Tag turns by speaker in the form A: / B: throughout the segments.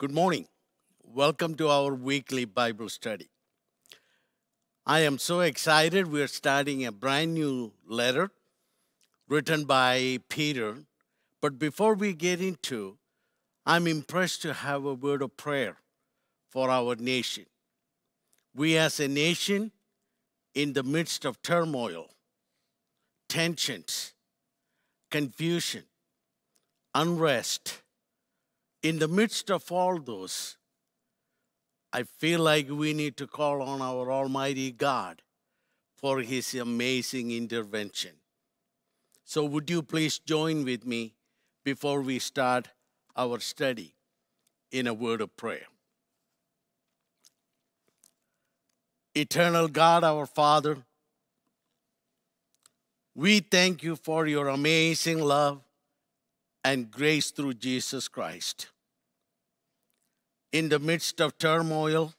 A: Good morning. Welcome to our weekly Bible study. I am so excited. We're starting a brand new letter written by Peter. But before we get into, I'm impressed to have a word of prayer for our nation. We as a nation in the midst of turmoil, tensions, confusion, unrest, in the midst of all those, I feel like we need to call on our Almighty God for His amazing intervention. So, would you please join with me before we start our study in a word of prayer? Eternal God, our Father, we thank you for your amazing love and grace through Jesus Christ. In the midst of turmoil,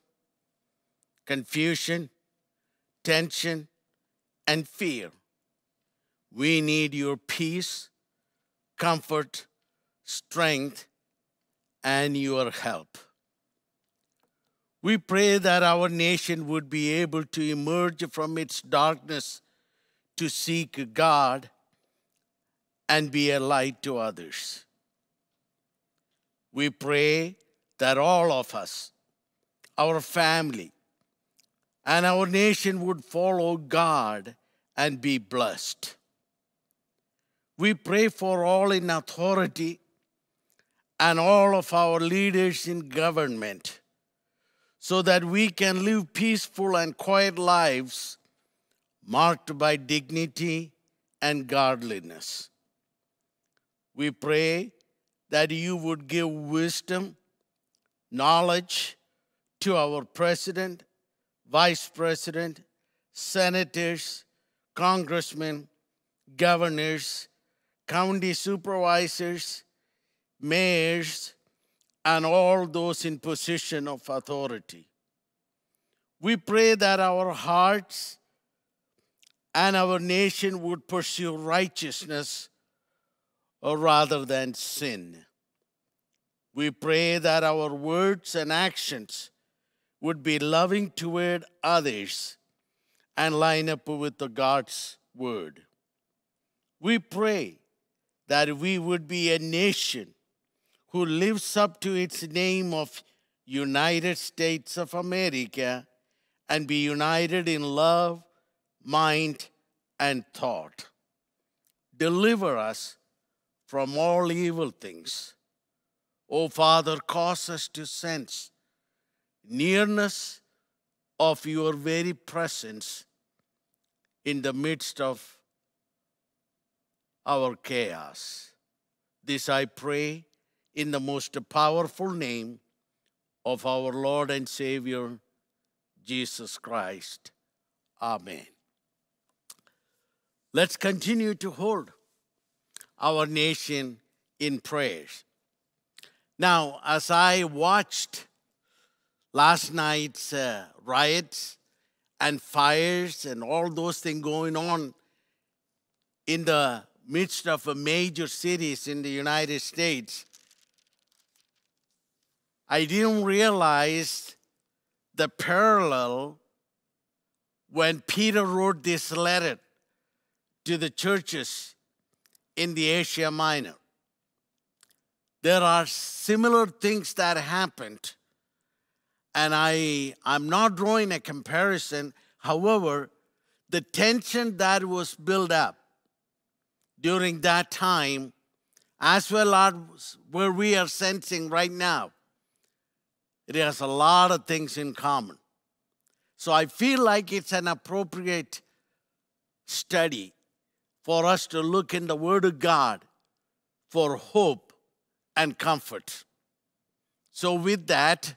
A: confusion, tension, and fear, we need your peace, comfort, strength, and your help. We pray that our nation would be able to emerge from its darkness to seek God and be a light to others. We pray that all of us, our family, and our nation would follow God and be blessed. We pray for all in authority and all of our leaders in government so that we can live peaceful and quiet lives marked by dignity and godliness. We pray that you would give wisdom, knowledge to our president, vice president, senators, congressmen, governors, county supervisors, mayors, and all those in position of authority. We pray that our hearts and our nation would pursue righteousness rather than sin. We pray that our words and actions would be loving toward others and line up with the God's word. We pray that we would be a nation who lives up to its name of United States of America and be united in love, mind, and thought. Deliver us from all evil things. O Father, cause us to sense nearness of your very presence in the midst of our chaos. This I pray in the most powerful name of our Lord and Savior, Jesus Christ. Amen. Let's continue to hold our nation in prayers. Now, as I watched last night's uh, riots and fires and all those things going on in the midst of a major cities in the United States, I didn't realize the parallel when Peter wrote this letter to the churches in the Asia Minor. There are similar things that happened, and I, I'm not drawing a comparison. However, the tension that was built up during that time, as well as where we are sensing right now, it has a lot of things in common. So I feel like it's an appropriate study for us to look in the Word of God for hope and comfort. So, with that,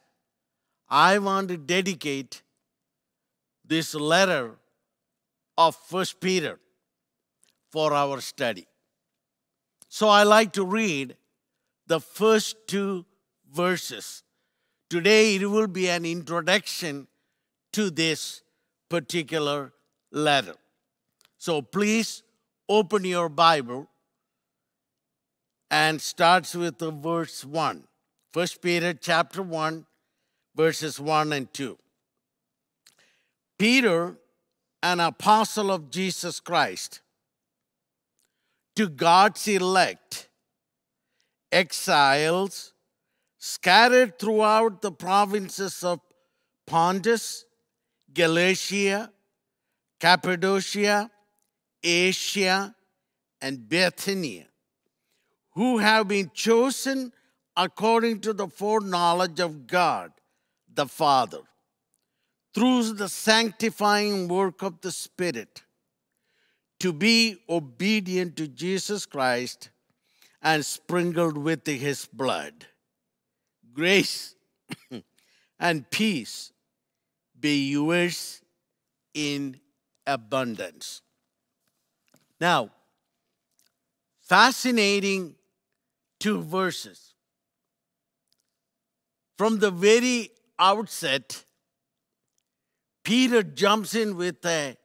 A: I want to dedicate this letter of First Peter for our study. So, I like to read the first two verses Today it will be an introduction to this particular letter. So please open your Bible and starts with the verse 1. 1 Peter chapter 1, verses 1 and 2. Peter, an apostle of Jesus Christ, to God's elect, exiles scattered throughout the provinces of Pontus, Galatia, Cappadocia, Asia, and Bithynia, who have been chosen according to the foreknowledge of God the Father, through the sanctifying work of the Spirit, to be obedient to Jesus Christ and sprinkled with his blood. Grace and peace be yours in abundance. Now, fascinating two verses. From the very outset, Peter jumps in with a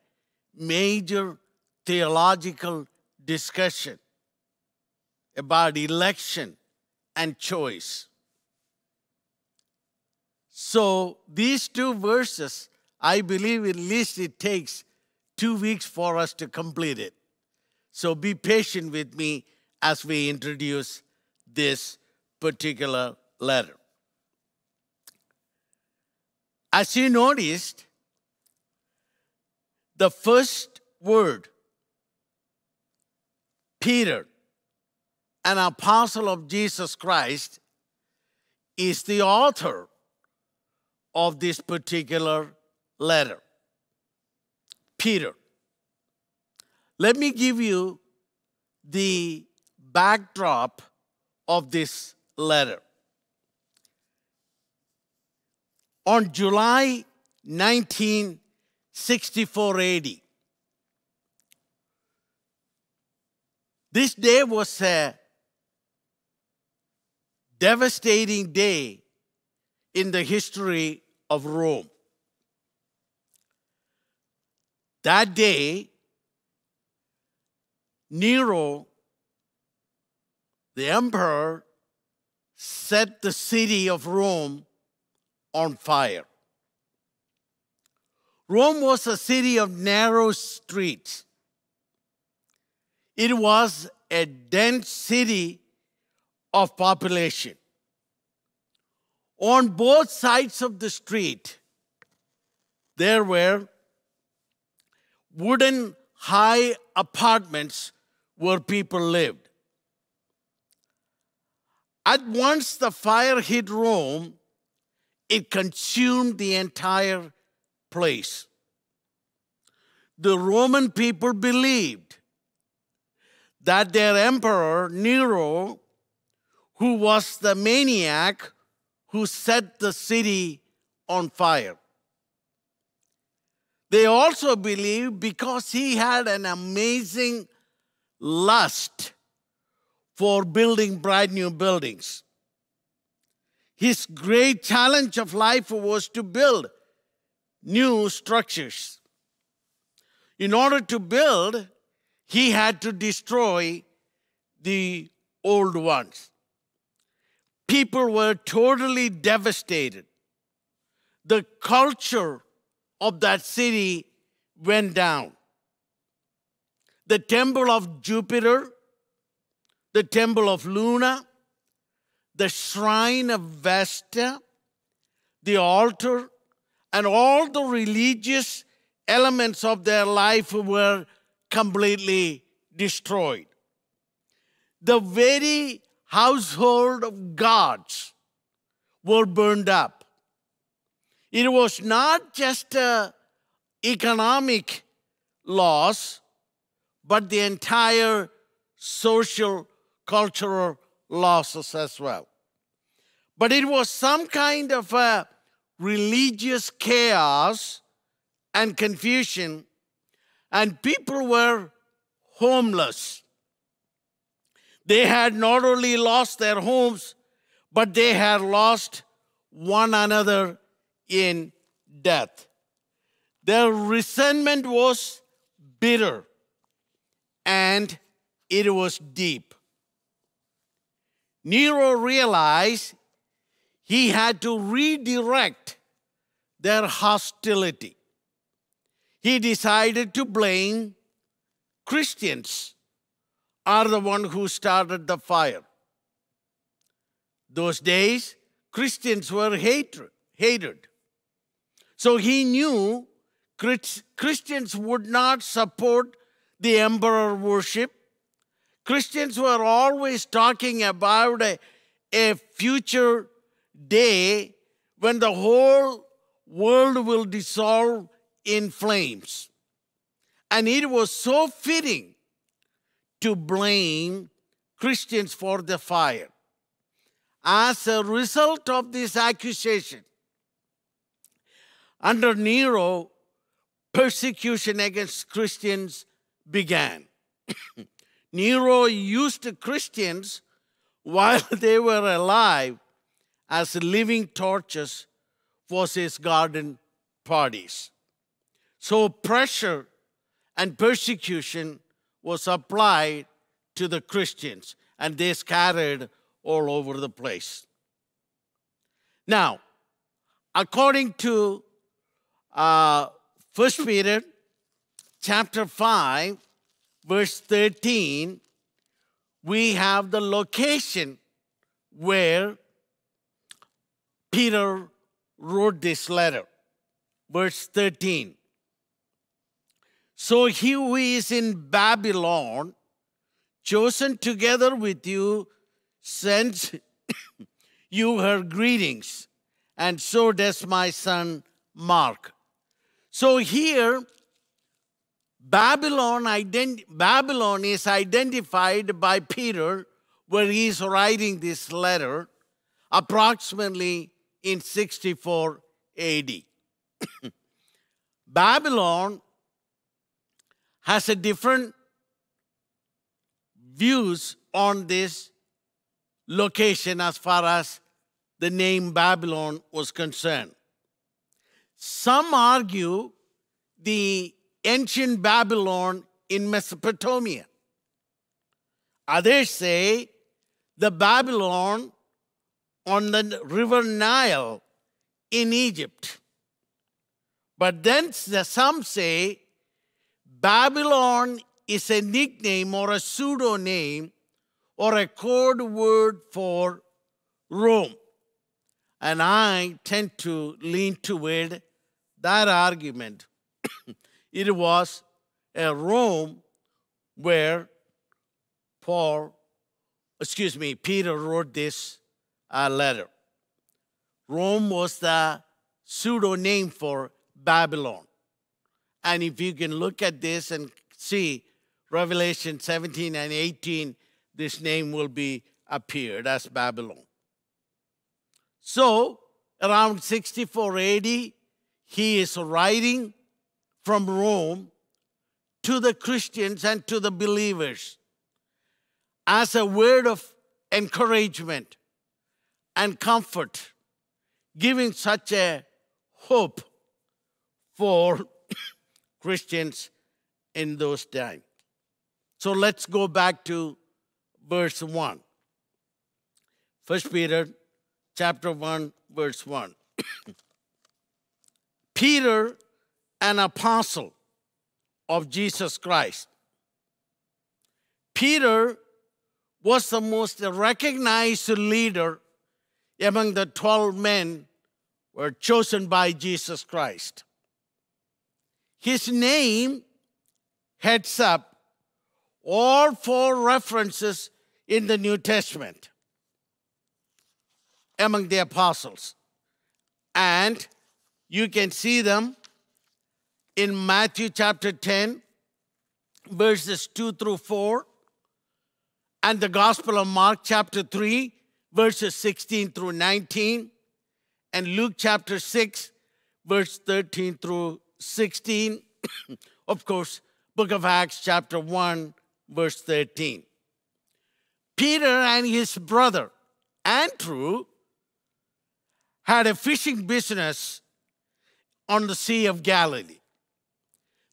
A: major theological discussion about election and choice. So, these two verses, I believe at least it takes two weeks for us to complete it. So, be patient with me as we introduce this particular letter. As you noticed, the first word, Peter, an apostle of Jesus Christ, is the author of this particular letter. Peter. Let me give you the backdrop of this letter. On July 1964 AD, this day was a devastating day in the history of Rome. That day, Nero, the emperor, set the city of Rome on fire. Rome was a city of narrow streets. It was a dense city of population. On both sides of the street, there were wooden high apartments where people lived. At once the fire hit Rome, it consumed the entire place. The Roman people believed that their emperor, Nero, who was the maniac who set the city on fire. They also believed because he had an amazing lust for building brand new buildings. His great challenge of life was to build new structures. In order to build, he had to destroy the old ones people were totally devastated. The culture of that city went down. The temple of Jupiter, the temple of Luna, the shrine of Vesta, the altar, and all the religious elements of their life were completely destroyed. The very household of gods were burned up. It was not just economic loss, but the entire social, cultural losses as well. But it was some kind of a religious chaos and confusion, and people were homeless. They had not only lost their homes, but they had lost one another in death. Their resentment was bitter and it was deep. Nero realized he had to redirect their hostility. He decided to blame Christians are the one who started the fire. Those days, Christians were hated. hated. So he knew Christians would not support the emperor worship. Christians were always talking about a, a future day when the whole world will dissolve in flames. And it was so fitting to blame Christians for the fire. As a result of this accusation, under Nero, persecution against Christians began. Nero used the Christians while they were alive as living torches for his garden parties. So pressure and persecution was applied to the Christians, and they scattered all over the place. Now, according to uh, 1 Peter chapter 5, verse 13, we have the location where Peter wrote this letter. Verse 13. So he who is in Babylon, chosen together with you, sends you her greetings, and so does my son Mark. So here, Babylon, ident- Babylon is identified by Peter where he's writing this letter approximately in 64 AD. Babylon has a different views on this location as far as the name Babylon was concerned. Some argue the ancient Babylon in Mesopotamia. Others say the Babylon on the river Nile in Egypt. But then some say Babylon is a nickname or a pseudonym or a code word for Rome. And I tend to lean toward that argument. it was a Rome where Paul, excuse me, Peter wrote this uh, letter. Rome was the pseudonym for Babylon. And if you can look at this and see Revelation 17 and 18, this name will be appeared as Babylon. So, around 64 AD, he is writing from Rome to the Christians and to the believers as a word of encouragement and comfort, giving such a hope for Christians in those times. So let's go back to verse 1. First Peter chapter 1 verse 1. Peter an apostle of Jesus Christ. Peter was the most recognized leader among the 12 men were chosen by Jesus Christ. His name heads up all four references in the New Testament among the apostles. And you can see them in Matthew chapter 10, verses 2 through 4, and the Gospel of Mark chapter 3, verses 16 through 19, and Luke chapter 6, verse 13 through 16. of course, book of Acts, chapter 1, verse 13. Peter and his brother, Andrew, had a fishing business on the Sea of Galilee.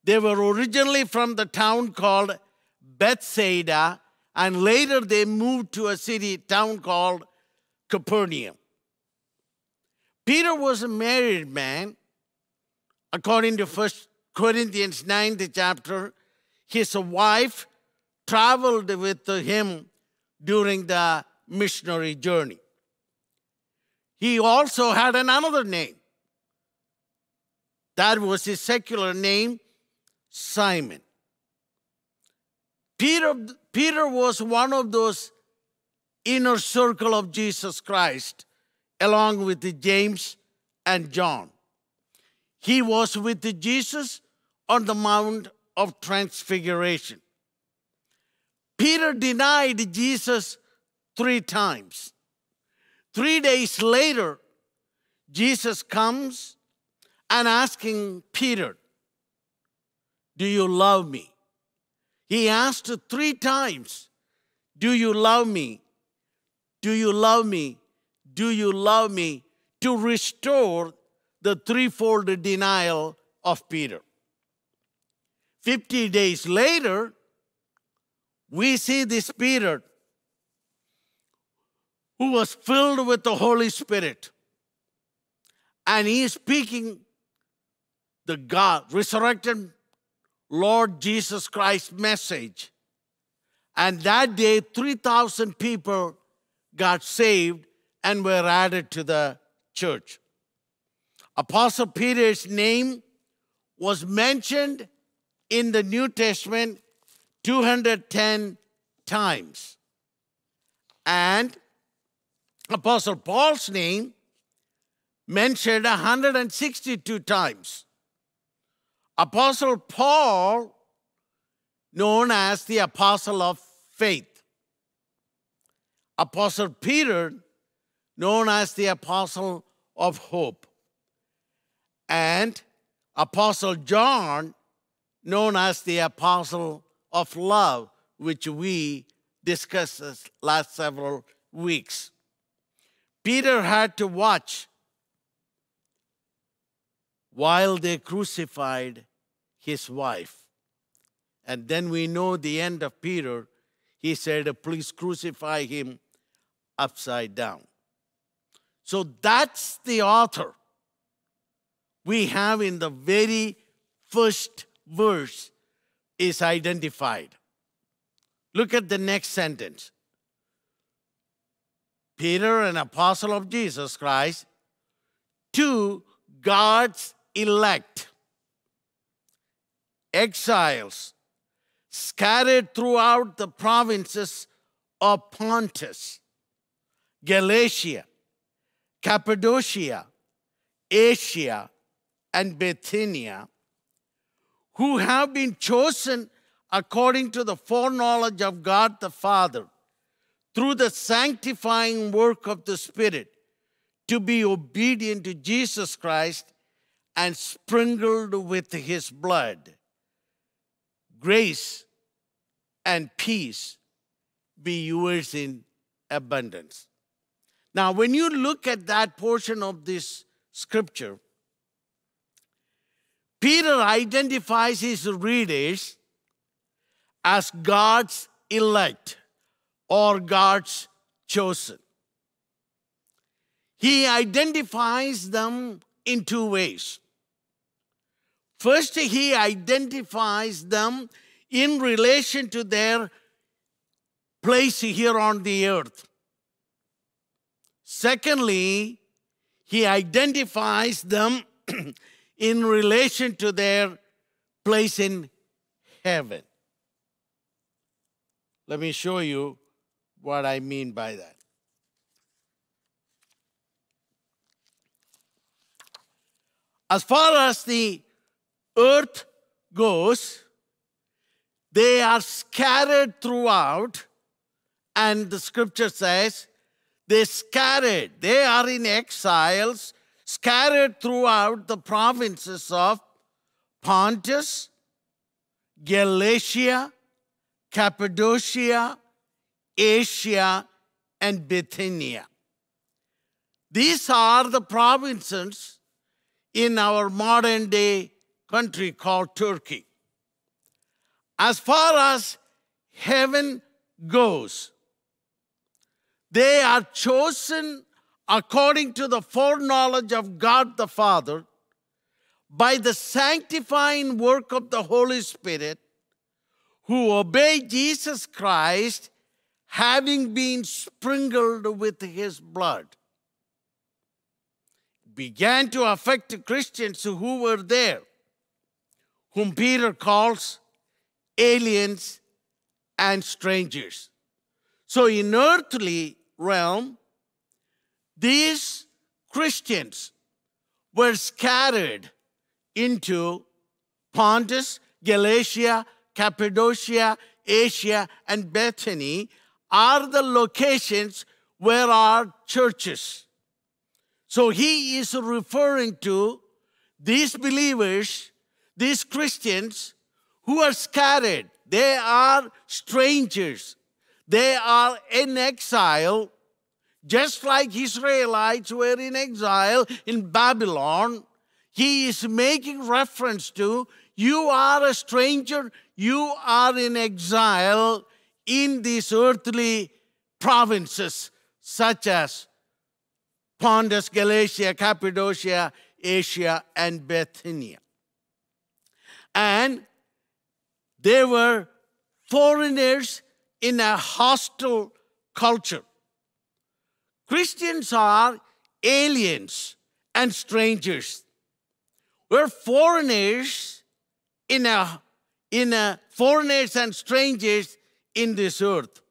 A: They were originally from the town called Bethsaida, and later they moved to a city town called Capernaum. Peter was a married man. According to 1 Corinthians 9th chapter, his wife traveled with him during the missionary journey. He also had another name. That was his secular name, Simon. Peter, Peter was one of those inner circle of Jesus Christ, along with James and John. He was with Jesus on the Mount of Transfiguration. Peter denied Jesus three times. Three days later, Jesus comes and asking Peter, Do you love me? He asked three times, Do you love me? Do you love me? Do you love me? To restore the threefold denial of Peter. 50 days later, we see this Peter who was filled with the Holy Spirit. And he is speaking the God, resurrected Lord Jesus Christ message. And that day, 3,000 people got saved and were added to the church. Apostle Peter's name was mentioned in the New Testament 210 times. And Apostle Paul's name mentioned 162 times. Apostle Paul, known as the Apostle of Faith. Apostle Peter, known as the Apostle of Hope. And Apostle John, known as the Apostle of Love, which we discussed last several weeks. Peter had to watch while they crucified his wife. And then we know the end of Peter. He said, Please crucify him upside down. So that's the author we have in the very first verse is identified. Look at the next sentence. Peter, an apostle of Jesus Christ, to God's elect, exiles scattered throughout the provinces of Pontus, Galatia, Cappadocia, Asia, and Bithynia, who have been chosen according to the foreknowledge of God the Father through the sanctifying work of the Spirit to be obedient to Jesus Christ and sprinkled with his blood. Grace and peace be yours in abundance. Now, when you look at that portion of this scripture, Peter identifies his readers as God's elect or God's chosen. He identifies them in two ways. First, he identifies them in relation to their place here on the earth. Secondly, he identifies them in relation to their place in heaven. Let me show you what I mean by that. As far as the earth goes, they are scattered throughout, and the scripture says they scattered. They are in exiles, scattered throughout the provinces of Pontus, Galatia, Cappadocia, Asia, and Bithynia. These are the provinces in our modern day country called Turkey. As far as heaven goes, they are chosen according to the foreknowledge of God the Father, by the sanctifying work of the Holy Spirit, who obey Jesus Christ, having been sprinkled with his blood. Began to affect Christians who were there, whom Peter calls aliens and strangers. So, in earthly realm, these Christians were scattered into Pontus, Galatia, Cappadocia, Asia, and Bethany are the locations where our churches. So he is referring to these believers, these Christians who are scattered. They are strangers. They are in exile, just like Israelites were in exile in Babylon. He is making reference to you are a stranger, you are in exile in these earthly provinces, such as Pontus, Galatia, Cappadocia, Asia, and Bithynia. And they were foreigners in a hostile culture. Christians are aliens and strangers. We're foreigners in a, in a foreigners and strangers in this earth.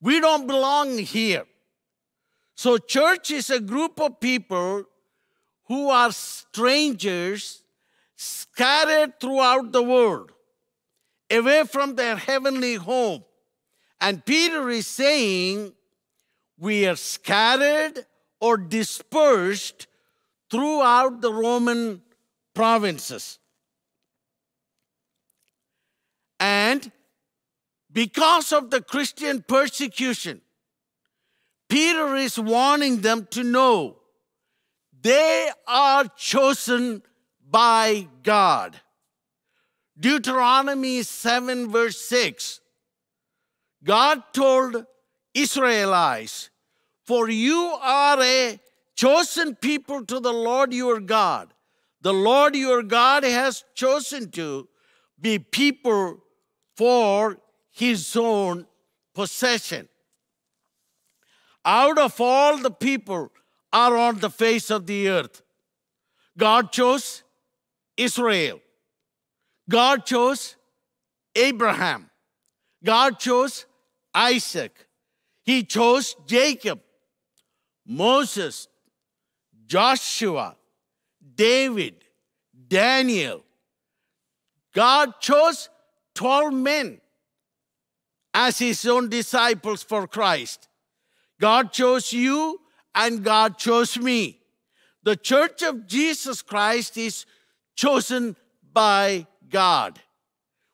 A: We don't belong here. So, church is a group of people who are strangers scattered throughout the world, away from their heavenly home. And Peter is saying, we are scattered or dispersed throughout the Roman provinces. And because of the Christian persecution, Peter is warning them to know they are chosen by God. Deuteronomy 7, verse 6. God told Israelites, For you are a chosen people to the Lord your God. The Lord your God has chosen to be people for his own possession. Out of all the people are on the face of the earth, God chose Israel. God chose Abraham. God chose Isaac. He chose Jacob, Moses, Joshua, David, Daniel. God chose 12 men as his own disciples for Christ. God chose you and God chose me. The church of Jesus Christ is chosen by God.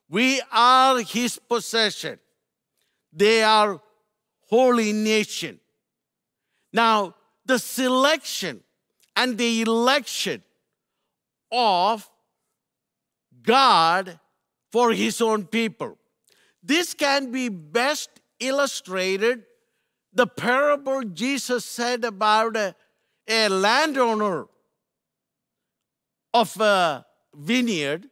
A: We are his possession. They are holy nation. Now, the selection and the election of God for his own people. This can be best illustrated the parable Jesus said about a, a landowner of a vineyard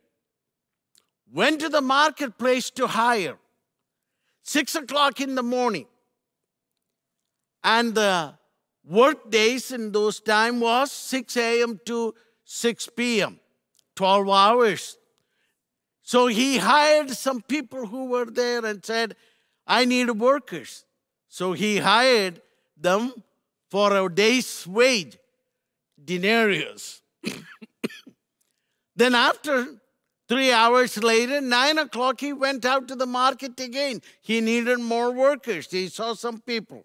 A: went to the marketplace to hire. Six o'clock in the morning. And the work days in those time was 6 a.m to 6 p.m 12 hours. So he hired some people who were there and said i need workers. So he hired them for a day's wage, denarius. then after three hours later, nine o'clock, he went out to the market again. He needed more workers. He saw some people.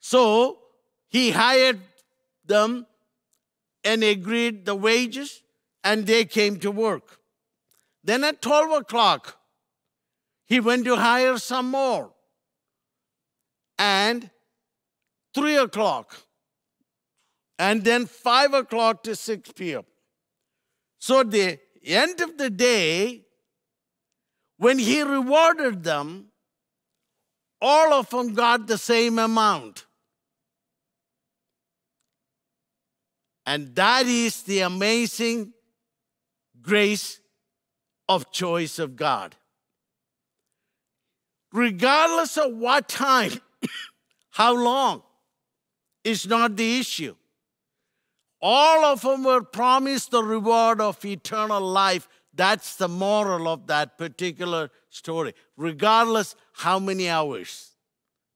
A: So he hired them and agreed the wages, and they came to work. Then at 12 o'clock, he went to hire some more and 3 o'clock, and then 5 o'clock to 6 p.m. So, at the end of the day, when he rewarded them, all of them got the same amount. And that is the amazing grace of choice of God. Regardless of what time, how long, is not the issue. All of them were promised the reward of eternal life. That's the moral of that particular story, regardless how many hours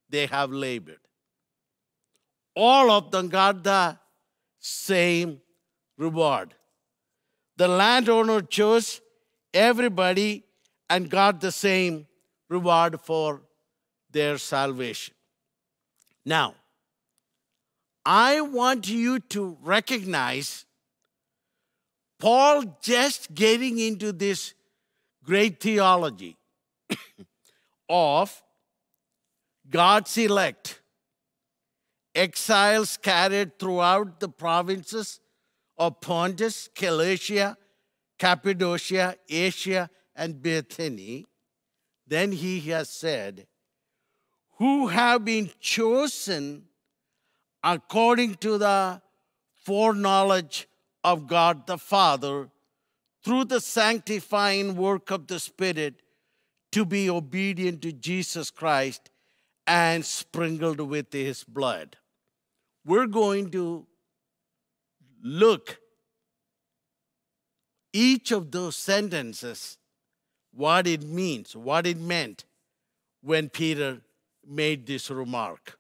A: they have labored. All of them got the same reward. The landowner chose everybody and got the same reward for their salvation. Now, I want you to recognize Paul just getting into this great theology of God's elect, exiles scattered throughout the provinces of Pontus, Galatia, Cappadocia, Asia, and Bithynia. Then he has said, Who have been chosen according to the foreknowledge of God the Father through the sanctifying work of the Spirit to be obedient to Jesus Christ and sprinkled with his blood. We're going to look each of those sentences what it means, what it meant when Peter made this remark.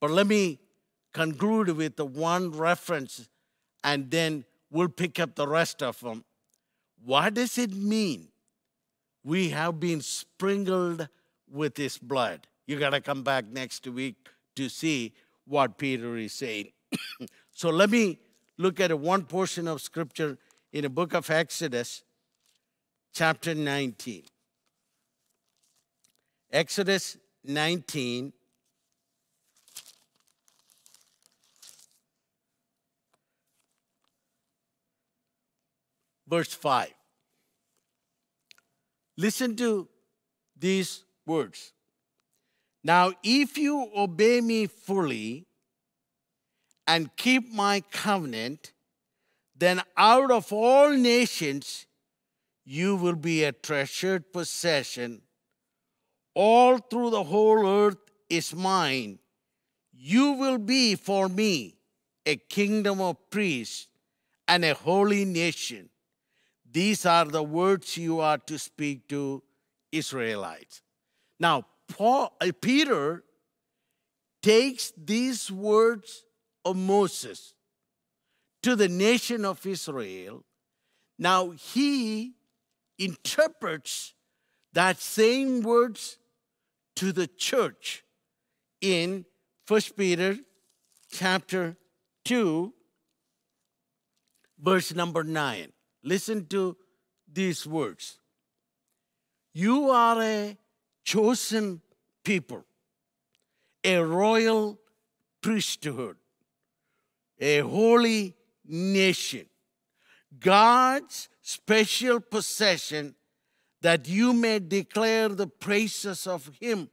A: But let me conclude with the one reference and then we'll pick up the rest of them. What does it mean? We have been sprinkled with his blood. You got to come back next week to see what Peter is saying. so let me look at one portion of scripture in the book of Exodus, chapter 19. Exodus 19, verse 5. Listen to these words. Now, if you obey me fully and keep my covenant, then out of all nations you will be a treasured possession. All through the whole earth is mine. You will be for me a kingdom of priests and a holy nation. These are the words you are to speak to Israelites. Now, Paul, uh, Peter takes these words of Moses to the nation of Israel. Now he interprets that same words to the church in 1 Peter chapter 2 verse number 9. Listen to these words. You are a chosen people, a royal priesthood, a holy nation, God's special possession, that you may declare the praises of Him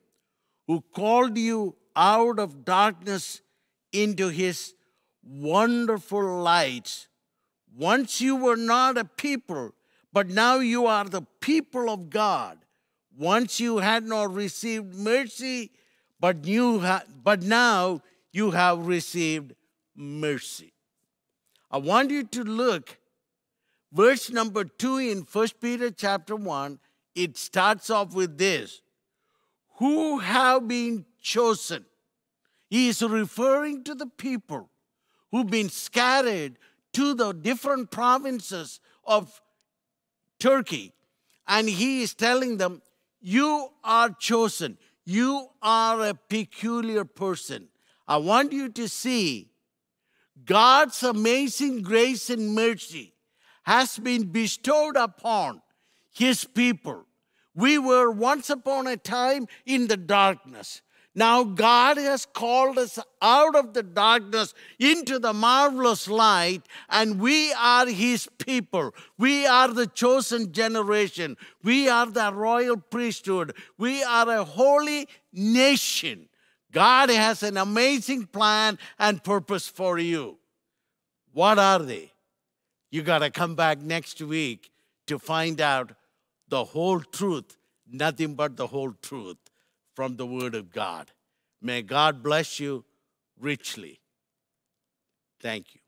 A: who called you out of darkness into His wonderful light once you were not a people, but now you are the people of God. Once you had not received mercy, but you but now you have received mercy. I want you to look verse number 2 in First Peter chapter 1. It starts off with this. Who have been chosen? He is referring to the people who've been scattered to the different provinces of Turkey. And he is telling them, You are chosen. You are a peculiar person. I want you to see God's amazing grace and mercy has been bestowed upon his people. We were once upon a time in the darkness. Now, God has called us out of the darkness into the marvelous light, and we are His people. We are the chosen generation. We are the royal priesthood. We are a holy nation. God has an amazing plan and purpose for you. What are they? You got to come back next week to find out the whole truth, nothing but the whole truth from the Word of God. May God bless you richly. Thank you.